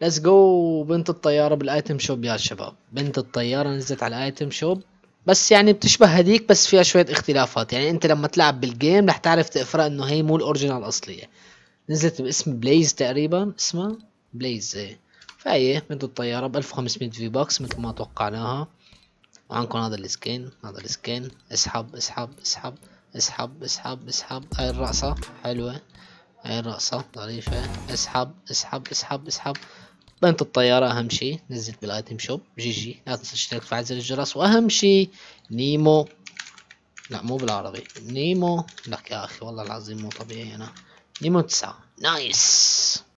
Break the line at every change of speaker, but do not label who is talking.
let's go بنت الطيارة بال item shop يا شباب. بنت الطيارة نزلت على ال item shop. بس يعني بتشبه هديك بس فيها شوية اختلافات. يعني أنت لما تلعب بال game رح تعرف تفرق إنه هي مو ال original الاصلية نزلت باسم Blaze تقريبا. اسمها؟ Blaze إيه. فهي بنت الطيارة ب 1500 V-Bucks مثل ما توقعناها. وعندكم هذا ال skin هذا ال skin. اسحب اسحب اسحب اسحب اسحب اسحب. هاي الرقصة حلوة. هاي الرقصة ظريفة اسحب اسحب اسحب اسحب. بنت الطيارة أهم شي. نزلت بال item shop. GG. لا تنسى تشترك في زر الجرس. وأهم شي نيمو. لا مو بالعربي. نيمو. لك يا أخي والله العظيم مو طبيعي أنا. نيمو تسعة. nice.